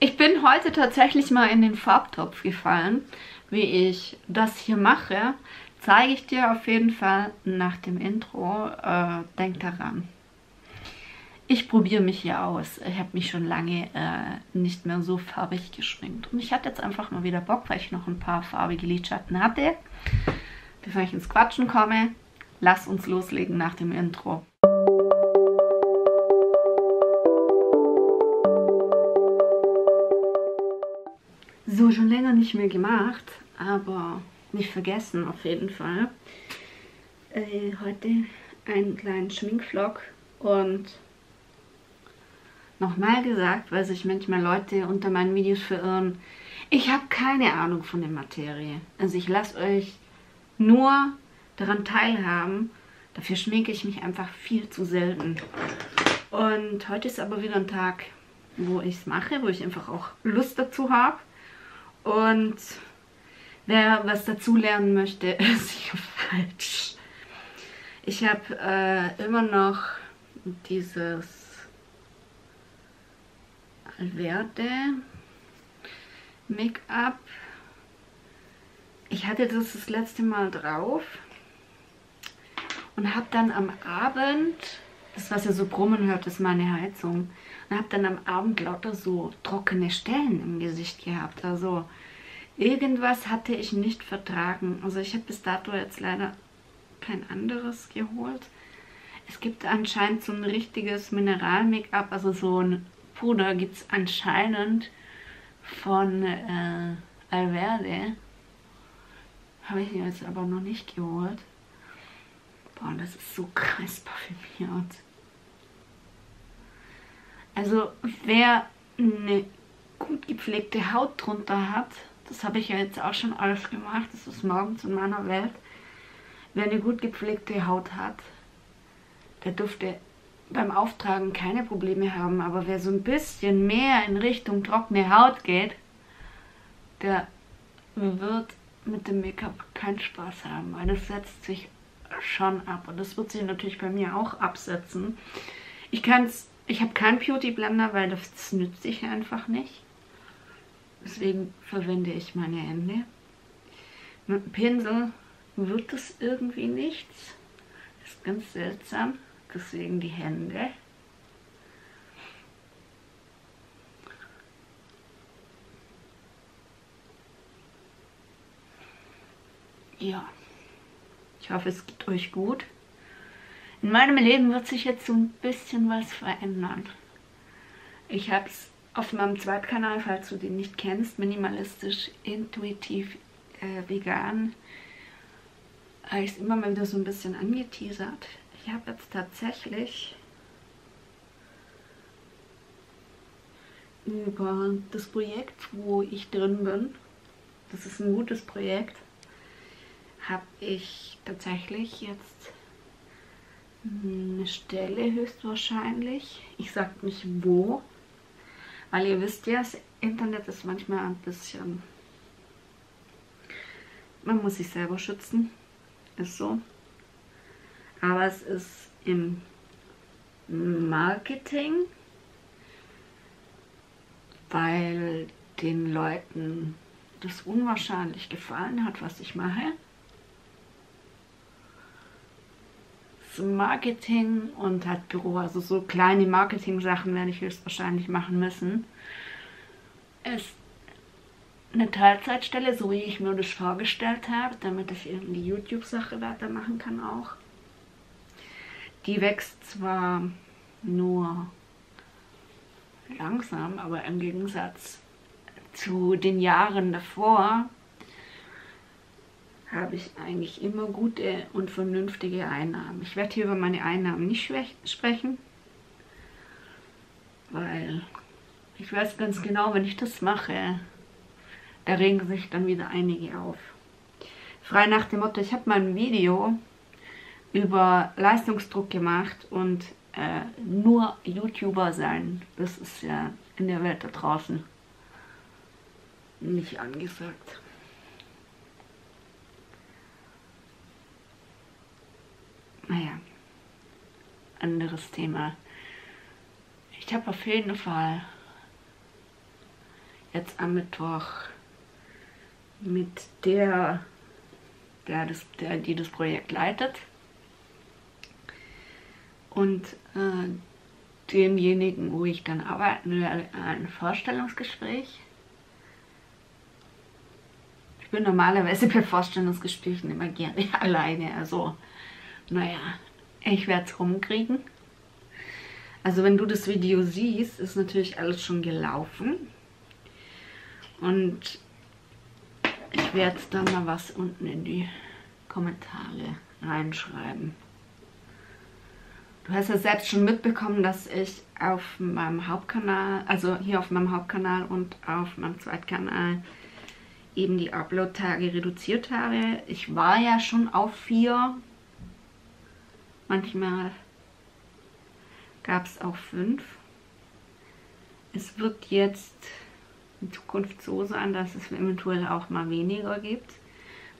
Ich bin heute tatsächlich mal in den Farbtopf gefallen. Wie ich das hier mache, zeige ich dir auf jeden Fall nach dem Intro. Äh, denk daran. Ich probiere mich hier aus. Ich habe mich schon lange äh, nicht mehr so farbig geschminkt. Und ich hatte jetzt einfach mal wieder Bock, weil ich noch ein paar farbige Lidschatten hatte. Bevor ich ins Quatschen komme, lass uns loslegen nach dem Intro. So, schon länger nicht mehr gemacht, aber nicht vergessen auf jeden Fall. Äh, heute einen kleinen Schminkvlog und nochmal gesagt, weil sich manchmal Leute unter meinen Videos verirren, ich habe keine Ahnung von der Materie. Also ich lasse euch nur daran teilhaben. Dafür schminke ich mich einfach viel zu selten. Und heute ist aber wieder ein Tag, wo ich es mache, wo ich einfach auch Lust dazu habe. Und wer was dazu lernen möchte, ist hier falsch. Ich habe äh, immer noch dieses Alverde Make-up. Ich hatte das das letzte Mal drauf und habe dann am Abend, das was ihr so brummen hört, ist meine Heizung, und habe dann am Abend lauter so trockene Stellen im Gesicht gehabt. Also irgendwas hatte ich nicht vertragen. Also ich habe bis dato jetzt leider kein anderes geholt. Es gibt anscheinend so ein richtiges Mineral-Make-up, also so ein Puder gibt es anscheinend von äh, Alverde. Habe ich jetzt aber noch nicht geholt. Boah, das ist so krass parfümiert. Also wer eine gut gepflegte Haut drunter hat, das habe ich ja jetzt auch schon alles gemacht, das ist morgens in meiner Welt. Wer eine gut gepflegte Haut hat, der dürfte beim Auftragen keine Probleme haben, aber wer so ein bisschen mehr in Richtung trockene Haut geht, der wird mit dem Make-up keinen Spaß haben, weil das setzt sich schon ab und das wird sich natürlich bei mir auch absetzen. Ich kann es ich habe keinen Beauty Blender, weil das, nützt sich einfach nicht. Deswegen verwende ich meine Hände. Mit dem Pinsel wird das irgendwie nichts. Das ist ganz seltsam. Deswegen die Hände. Ja. Ich hoffe, es geht euch gut. In meinem Leben wird sich jetzt so ein bisschen was verändern. Ich habe es auf meinem Zweitkanal, falls du den nicht kennst, minimalistisch, intuitiv, äh, vegan, es immer mal wieder so ein bisschen angeteasert. Ich habe jetzt tatsächlich über das Projekt, wo ich drin bin, das ist ein gutes Projekt, habe ich tatsächlich jetzt eine Stelle höchstwahrscheinlich. Ich sag nicht wo, weil ihr wisst ja, das Internet ist manchmal ein bisschen... Man muss sich selber schützen, ist so. Aber es ist im Marketing, weil den Leuten das unwahrscheinlich gefallen hat, was ich mache. Marketing und hat Büro. Also so kleine Marketing-Sachen werde ich höchstwahrscheinlich machen müssen. Ist eine Teilzeitstelle, so wie ich mir das vorgestellt habe, damit ich irgendwie YouTube-Sache weitermachen kann auch. Die wächst zwar nur langsam, aber im Gegensatz zu den Jahren davor habe ich eigentlich immer gute und vernünftige Einnahmen. Ich werde hier über meine Einnahmen nicht sprechen, weil ich weiß ganz genau, wenn ich das mache, da regen sich dann wieder einige auf. Frei nach dem Motto, ich habe mal ein Video über Leistungsdruck gemacht und äh, nur YouTuber sein, das ist ja in der Welt da draußen nicht angesagt. Naja, anderes Thema. Ich habe auf jeden Fall jetzt am Mittwoch mit der, der, das, der die das Projekt leitet und äh, demjenigen, wo ich dann arbeiten werde, ein Vorstellungsgespräch. Ich bin normalerweise bei Vorstellungsgesprächen immer gerne alleine, also naja, ich werde es rumkriegen. Also wenn du das Video siehst, ist natürlich alles schon gelaufen. Und ich werde dann mal was unten in die Kommentare reinschreiben. Du hast ja selbst schon mitbekommen, dass ich auf meinem Hauptkanal, also hier auf meinem Hauptkanal und auf meinem Zweitkanal eben die Upload-Tage reduziert habe. Ich war ja schon auf vier. Manchmal gab es auch fünf. Es wird jetzt in Zukunft so sein, dass es eventuell auch mal weniger gibt,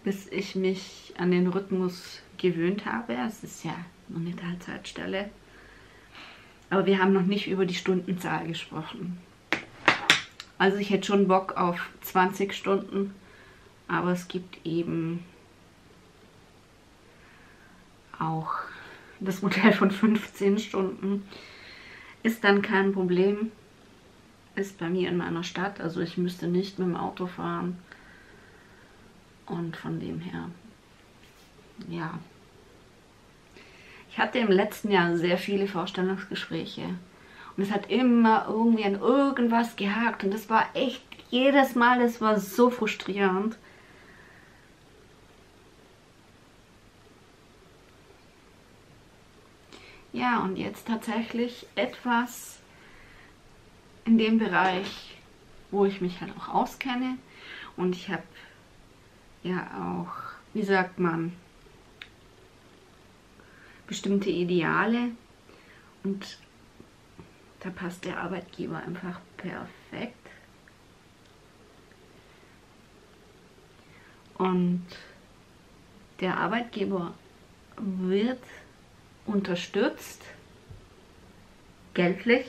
bis ich mich an den Rhythmus gewöhnt habe. Es ist ja noch eine Teilzeitstelle. Aber wir haben noch nicht über die Stundenzahl gesprochen. Also ich hätte schon Bock auf 20 Stunden, aber es gibt eben auch das Modell von 15 Stunden. Ist dann kein Problem. Ist bei mir in meiner Stadt, also ich müsste nicht mit dem Auto fahren. Und von dem her, ja, ich hatte im letzten Jahr sehr viele Vorstellungsgespräche. Und es hat immer irgendwie an irgendwas gehakt. Und das war echt jedes Mal, das war so frustrierend. Ja, und jetzt tatsächlich etwas in dem Bereich, wo ich mich halt auch auskenne. Und ich habe ja auch, wie sagt man, bestimmte Ideale und da passt der Arbeitgeber einfach perfekt. Und der Arbeitgeber wird unterstützt, geldlich.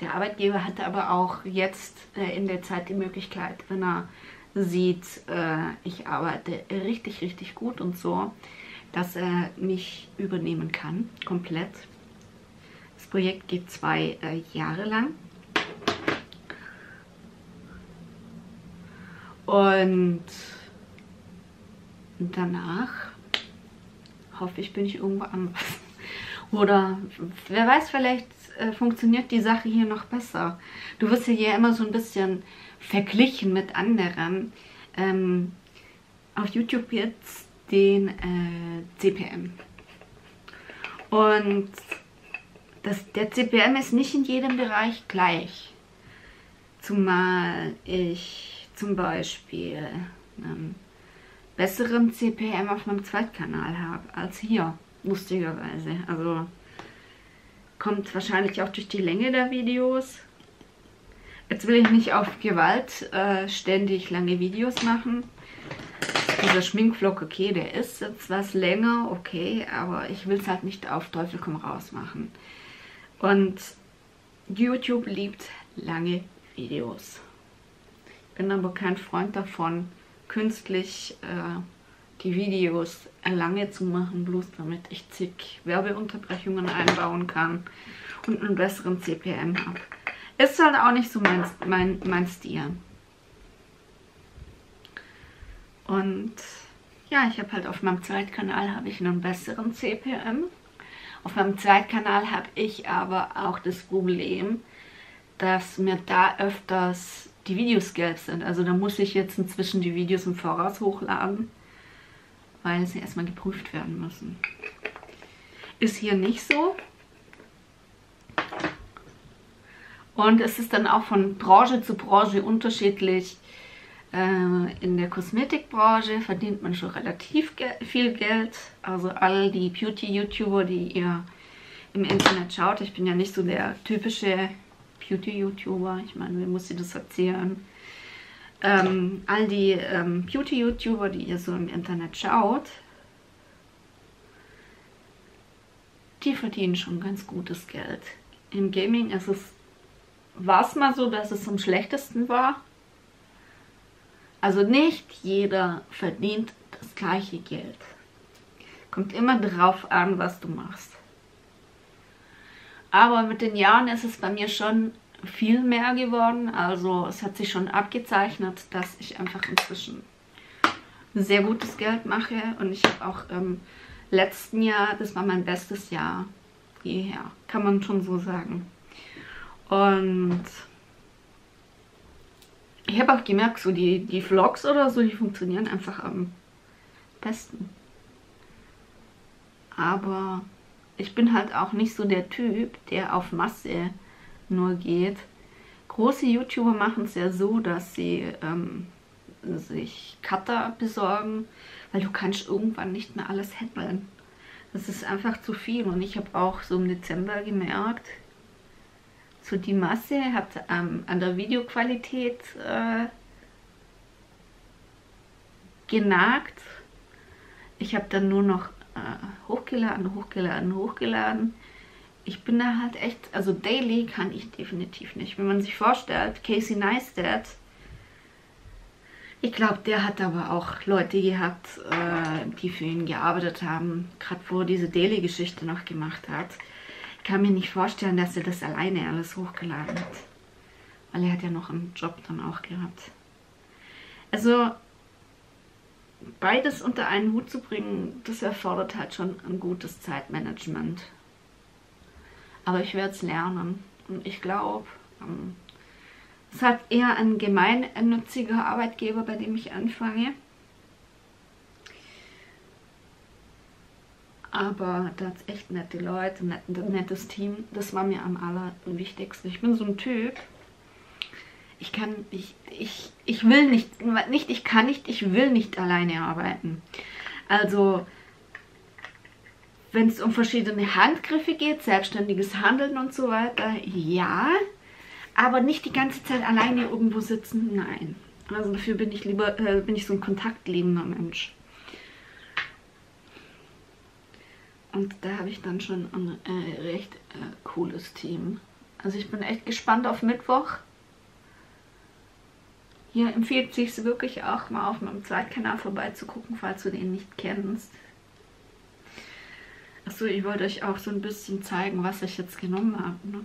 Der Arbeitgeber hatte aber auch jetzt äh, in der Zeit die Möglichkeit, wenn er sieht, äh, ich arbeite richtig, richtig gut und so, dass er mich übernehmen kann, komplett. Das Projekt geht zwei äh, Jahre lang. Und danach hoffe ich, bin ich irgendwo anders. Oder wer weiß, vielleicht äh, funktioniert die Sache hier noch besser. Du wirst ja immer so ein bisschen verglichen mit anderen. Ähm, auf YouTube jetzt den äh, CPM. Und das, der CPM ist nicht in jedem Bereich gleich. Zumal ich zum Beispiel einen besseren CPM auf meinem Zweitkanal habe als hier, lustigerweise. Also kommt wahrscheinlich auch durch die Länge der Videos. Jetzt will ich nicht auf Gewalt äh, ständig lange Videos machen. Dieser Schminkvlog, okay, der ist jetzt was länger, okay, aber ich will es halt nicht auf Teufel komm raus machen. Und YouTube liebt lange Videos. Ich bin aber kein Freund davon, künstlich äh, die Videos lange zu machen, bloß damit ich zig Werbeunterbrechungen einbauen kann und einen besseren CPM habe. Ist halt auch nicht so mein, mein, mein Stil. Und ja, ich habe halt auf meinem Zweitkanal habe ich einen besseren CPM. Auf meinem Zweitkanal habe ich aber auch das Problem, dass mir da öfters die Videos gelb sind. Also da muss ich jetzt inzwischen die Videos im Voraus hochladen, weil sie erstmal geprüft werden müssen. Ist hier nicht so. Und es ist dann auch von Branche zu Branche unterschiedlich. Äh, in der Kosmetikbranche verdient man schon relativ viel Geld. Also all die Beauty-YouTuber, die ihr im Internet schaut. Ich bin ja nicht so der typische Beauty-YouTuber. Ich meine, wie muss ich das erzählen? Ähm, all die ähm, Beauty-YouTuber, die ihr so im Internet schaut, die verdienen schon ganz gutes Geld im Gaming ist es, war es mal so, dass es am schlechtesten war. Also nicht jeder verdient das gleiche Geld. Kommt immer drauf an, was du machst. Aber mit den Jahren ist es bei mir schon viel mehr geworden. Also es hat sich schon abgezeichnet, dass ich einfach inzwischen sehr gutes Geld mache. Und ich habe auch im letzten Jahr, das war mein bestes Jahr jeher, kann man schon so sagen. Und ich habe auch gemerkt, so die, die Vlogs oder so, die funktionieren einfach am besten. Aber ich bin halt auch nicht so der Typ, der auf Masse nur geht. Große YouTuber machen es ja so, dass sie ähm, sich Cutter besorgen, weil du kannst irgendwann nicht mehr alles handeln. Das ist einfach zu viel und ich habe auch so im Dezember gemerkt, so die Masse hat ähm, an der Videoqualität äh, genagt. Ich habe dann nur noch äh, hochgeladen, hochgeladen, hochgeladen. Ich bin da halt echt, also daily kann ich definitiv nicht. Wenn man sich vorstellt, Casey Neistat, ich glaube, der hat aber auch Leute gehabt, äh, die für ihn gearbeitet haben, gerade wo er diese Daily-Geschichte noch gemacht hat. Ich kann mir nicht vorstellen, dass er das alleine alles hochgeladen hat. Weil er hat ja noch einen Job dann auch gehabt. Also beides unter einen Hut zu bringen, das erfordert halt schon ein gutes Zeitmanagement. Aber ich werde es lernen. Und ich glaube, ähm, es halt eher ein gemeinnütziger Arbeitgeber, bei dem ich anfange. Aber da hat echt nette Leute, net, nettes Team. Das war mir am allerwichtigsten. Ich bin so ein Typ, ich kann, ich, ich, ich will nicht, nicht, ich kann nicht, ich will nicht alleine arbeiten. Also, wenn es um verschiedene Handgriffe geht, selbstständiges Handeln und so weiter, ja, aber nicht die ganze Zeit alleine irgendwo sitzen, nein. Also dafür bin ich lieber, äh, bin ich so ein kontaktliebender Mensch. Und da habe ich dann schon ein äh, recht äh, cooles Team. Also ich bin echt gespannt auf Mittwoch. Hier empfiehlt sich wirklich auch mal auf meinem Zweitkanal vorbeizugucken, falls du den nicht kennst. Achso, ich wollte euch auch so ein bisschen zeigen, was ich jetzt genommen habe. Ne?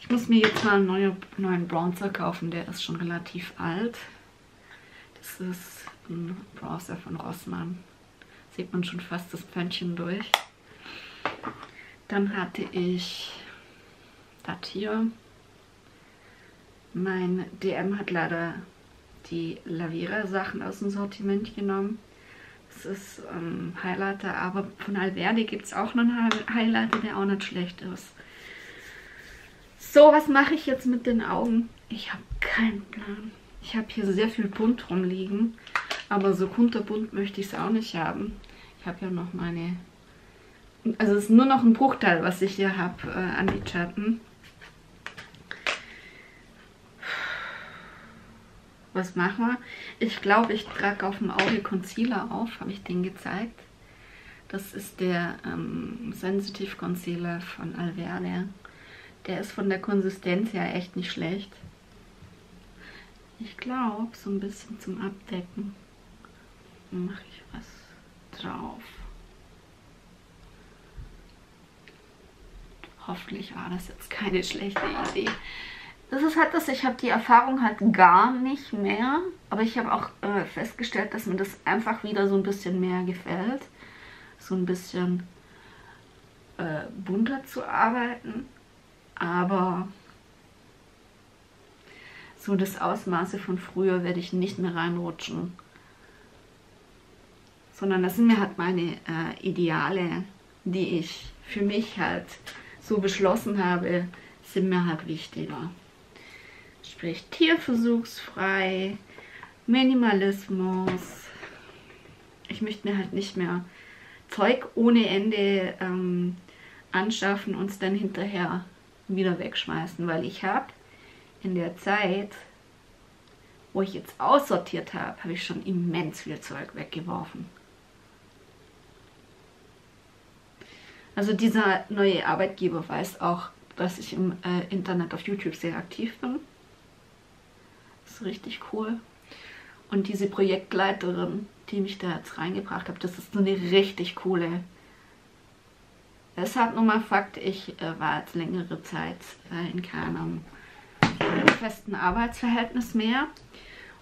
Ich muss mir jetzt mal einen neuen, neuen Bronzer kaufen, der ist schon relativ alt. Das ist ein Bronzer von Rossmann. Sieht man schon fast das Pfönnchen durch. Dann hatte ich das hier. Mein DM hat leider die Lavira-Sachen aus dem Sortiment genommen. Das ist ähm, Highlighter, aber von Alverde gibt es auch noch einen Highlighter, der auch nicht schlecht ist. So, was mache ich jetzt mit den Augen? Ich habe keinen Plan. Ich habe hier sehr viel bunt rumliegen, aber so kunterbunt möchte ich es auch nicht haben. Ich habe ja noch meine... Also es ist nur noch ein Bruchteil, was ich hier habe äh, an die Was machen wir? Ich glaube, ich trage auf dem Auge Concealer auf. Habe ich den gezeigt? Das ist der ähm, Sensitive Concealer von Alverde. Der ist von der Konsistenz her echt nicht schlecht. Ich glaube, so ein bisschen zum Abdecken mache ich was drauf. Hoffentlich war das jetzt keine schlechte Idee. Das ist halt das, ich habe die Erfahrung halt gar nicht mehr. Aber ich habe auch äh, festgestellt, dass mir das einfach wieder so ein bisschen mehr gefällt. So ein bisschen äh, bunter zu arbeiten. Aber so das Ausmaße von früher werde ich nicht mehr reinrutschen. Sondern das sind mir halt meine äh, Ideale, die ich für mich halt so beschlossen habe, sind mir halt wichtiger. Sprich tierversuchsfrei, Minimalismus. Ich möchte mir halt nicht mehr Zeug ohne Ende ähm, anschaffen und es dann hinterher wieder wegschmeißen, weil ich habe in der Zeit, wo ich jetzt aussortiert habe, habe ich schon immens viel Zeug weggeworfen. Also dieser neue Arbeitgeber weiß auch, dass ich im äh, Internet auf YouTube sehr aktiv bin. Ist richtig cool. Und diese Projektleiterin, die mich da jetzt reingebracht hat, das ist so eine richtig coole. Es hat nun mal Fakt, ich äh, war jetzt längere Zeit äh, in keinem festen Arbeitsverhältnis mehr.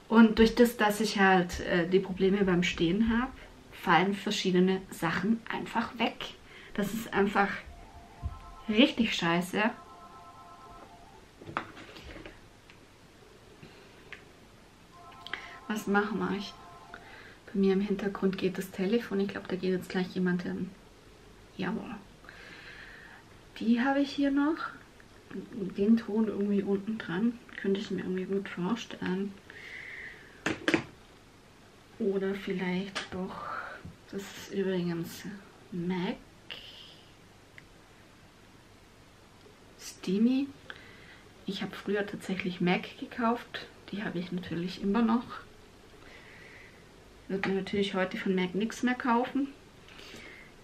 Und durch das, dass ich halt äh, die Probleme beim Stehen habe, fallen verschiedene Sachen einfach weg. Das ist einfach richtig scheiße. Was machen wir? Ich, bei mir im Hintergrund geht das Telefon. Ich glaube, da geht jetzt gleich jemand hin. Jawohl. Die habe ich hier noch. Den Ton irgendwie unten dran. Könnte ich mir irgendwie gut vorstellen. Oder vielleicht doch. Das ist übrigens Mac. Steamy. Ich habe früher tatsächlich Mac gekauft. Die habe ich natürlich immer noch. Wird mir natürlich heute von Mac nichts mehr kaufen.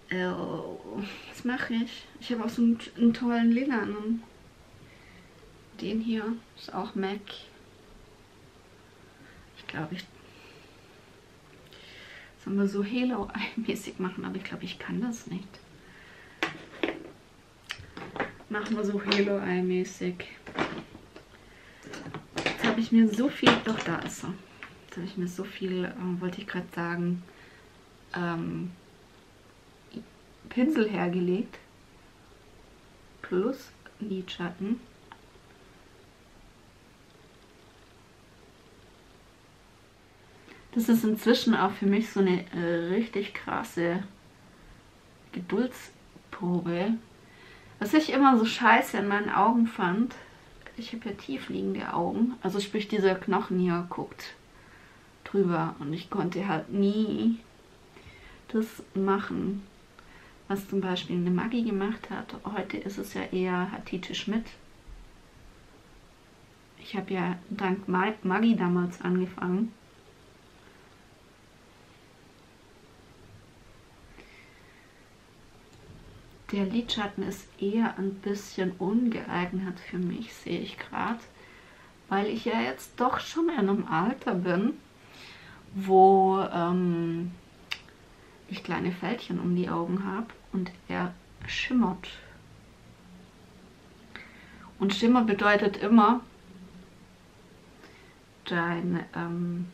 Äh, was mache ich? Ich habe auch so einen, einen tollen lilanen. Den hier ist auch Mac. Ich glaube, ich Sollen wir so Halo-Eye-mäßig machen, aber ich glaube, ich kann das nicht. Machen wir so Halo-Eye-mäßig. Jetzt habe ich mir so viel, doch da ist er. Jetzt habe ich mir so viel, äh, wollte ich gerade sagen, ähm, Pinsel hergelegt. Plus Lidschatten. Das ist inzwischen auch für mich so eine äh, richtig krasse Geduldsprobe. Was ich immer so scheiße in meinen Augen fand, ich habe ja tiefliegende Augen, also sprich dieser Knochen hier guckt drüber und ich konnte halt nie das machen, was zum Beispiel eine Maggie gemacht hat. Heute ist es ja eher Hatite Schmidt. Ich habe ja dank Maggie damals angefangen Der Lidschatten ist eher ein bisschen ungeeignet für mich, sehe ich gerade, weil ich ja jetzt doch schon in einem Alter bin, wo ähm, ich kleine Fältchen um die Augen habe und er schimmert. Und Schimmer bedeutet immer, dein, ähm,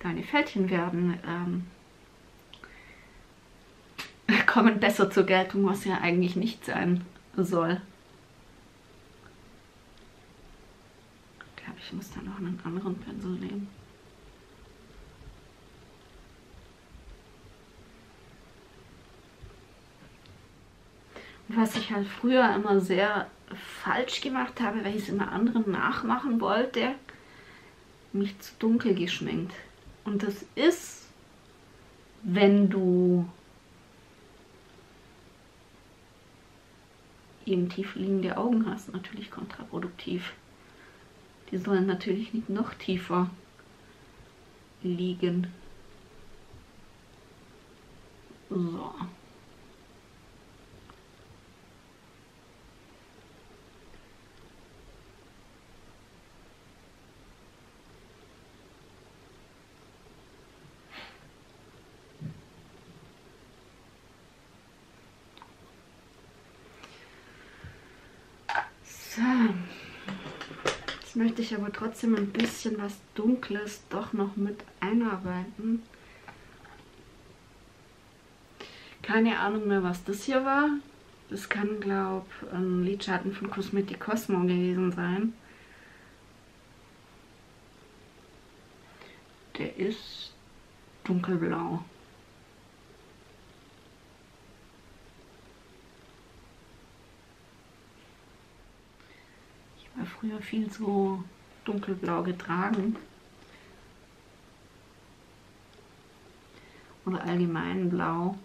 deine Fältchen werden ähm, kommen besser zur Geltung, was ja eigentlich nicht sein soll. Ich muss da noch einen anderen Pinsel nehmen. was ich halt früher immer sehr falsch gemacht habe, weil ich es immer anderen nachmachen wollte, mich zu dunkel geschminkt. Und das ist, wenn du eben tief liegende Augen hast, natürlich kontraproduktiv. Die sollen natürlich nicht noch tiefer liegen. So. So. Möchte ich aber trotzdem ein bisschen was Dunkles doch noch mit einarbeiten. Keine Ahnung mehr, was das hier war. Das kann, glaube ich, ein Lidschatten von Cosmetic Cosmo gewesen sein. Der ist dunkelblau. Früher viel so dunkelblau getragen. Oder allgemein blau.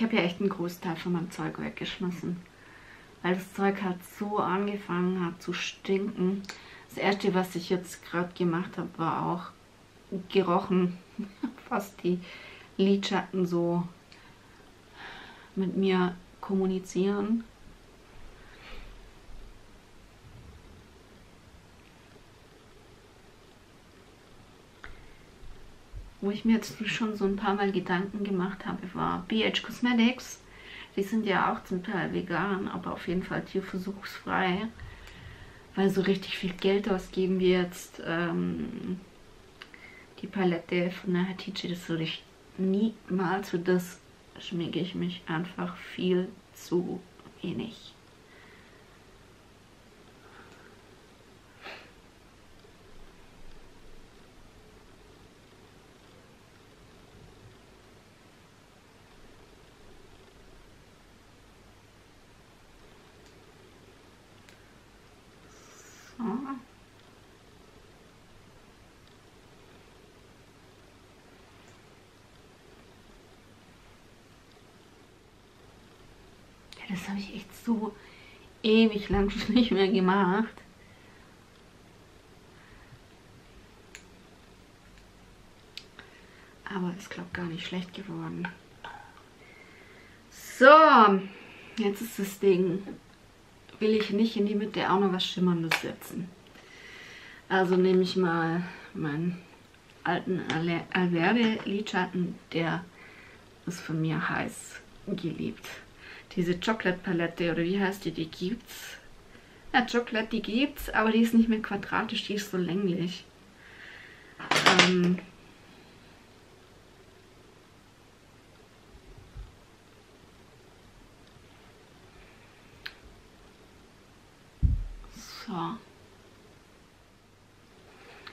Ich habe ja echt einen Großteil von meinem Zeug weggeschmissen. Weil das Zeug halt so angefangen hat zu stinken. Das erste, was ich jetzt gerade gemacht habe, war auch gerochen, was die Lidschatten so mit mir kommunizieren. Wo ich mir jetzt schon so ein paar Mal Gedanken gemacht habe, war BH Cosmetics. Die sind ja auch zum Teil vegan, aber auf jeden Fall tierversuchsfrei. Weil so richtig viel Geld ausgeben wie jetzt ähm, die Palette von der Hatice, das würde ich niemals für das schminke ich mich einfach viel zu wenig. das habe ich echt so ewig lang nicht mehr gemacht. Aber ist, glaube gar nicht schlecht geworden. So, jetzt ist das Ding. Will ich nicht in die Mitte auch noch was Schimmerndes setzen. Also nehme ich mal meinen alten Alverde Lidschatten. Der ist von mir heiß geliebt diese Chocolate Palette oder wie heißt die, die gibt's. Ja, Chocolate, die gibt's, aber die ist nicht mehr quadratisch, die ist so länglich. Ähm so.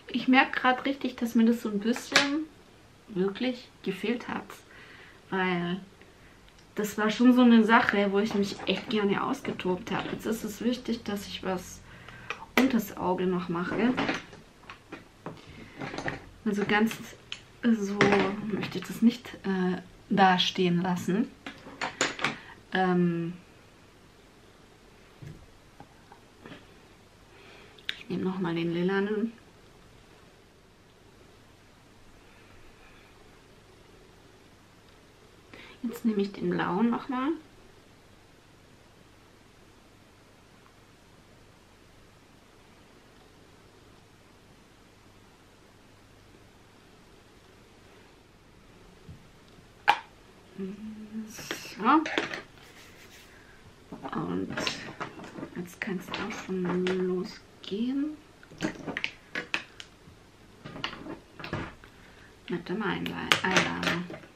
Ich merke gerade richtig, dass mir das so ein bisschen wirklich gefehlt hat, weil das war schon so eine Sache, wo ich mich echt gerne ausgetobt habe. Jetzt ist es wichtig, dass ich was unter das Auge noch mache. Also ganz so möchte ich das nicht äh, dastehen lassen. Ähm ich nehme nochmal den lilanen Jetzt nehme ich den blauen nochmal. So. Und jetzt kann es auch schon losgehen. Mit dem Eyeliner.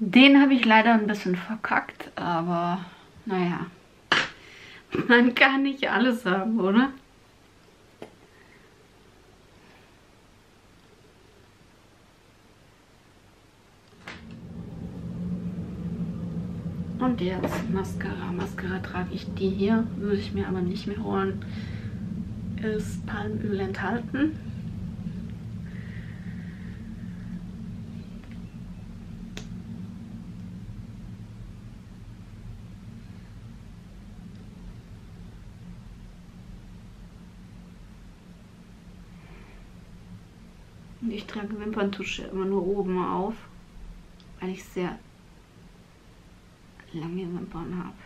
Den habe ich leider ein bisschen verkackt, aber naja, man kann nicht alles haben, oder? Und jetzt Mascara. Mascara trage ich die hier, würde ich mir aber nicht mehr holen. Ist Palmöl enthalten. Ich trage Wimperntusche immer nur oben auf, weil ich sehr lange Wimpern habe.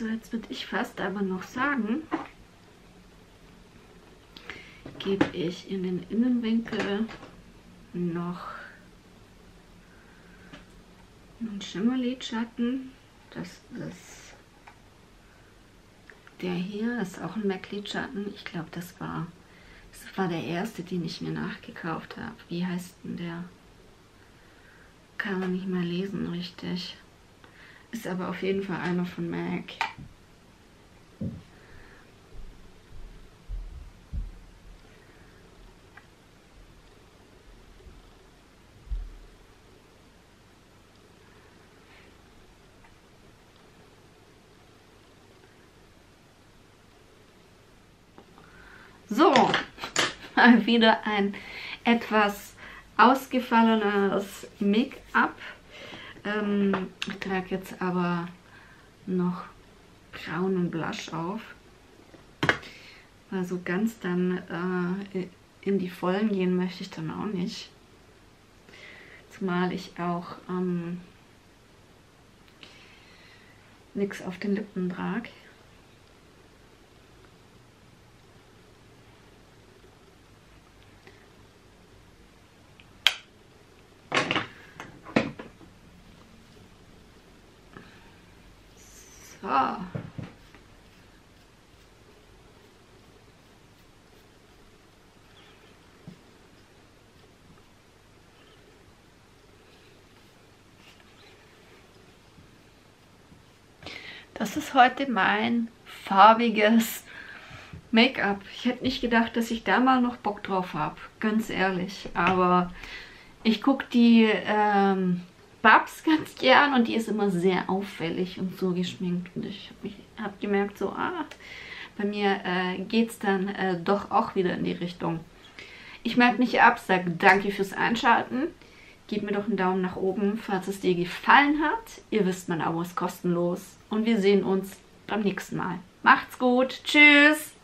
So, jetzt würde ich fast aber noch sagen, gebe ich in den Innenwinkel noch einen Schimmerlidschatten. Das ist der hier, das ist auch ein MAC Lidschatten. Ich glaube, das war, das war der erste, den ich mir nachgekauft habe. Wie heißt denn der? Kann man nicht mehr lesen richtig. Ist aber auf jeden Fall einer von MAC. So, mal wieder ein etwas ausgefallenes Make-up. Ähm, ich trage jetzt aber noch braunen Blush auf. Also ganz dann äh, in die Vollen gehen möchte ich dann auch nicht. Zumal ich auch ähm, nichts auf den Lippen trage. So. Das ist heute mein farbiges Make-up. Ich hätte nicht gedacht, dass ich da mal noch Bock drauf habe. Ganz ehrlich. Aber ich gucke die ähm, Babs ganz gern und die ist immer sehr auffällig und so geschminkt. Und ich habe hab gemerkt, so, ah, bei mir äh, geht es dann äh, doch auch wieder in die Richtung. Ich melde mich ab, sage danke fürs Einschalten. Gib mir doch einen Daumen nach oben, falls es dir gefallen hat. Ihr wisst, mein Abo ist kostenlos. Und wir sehen uns beim nächsten Mal. Macht's gut. Tschüss.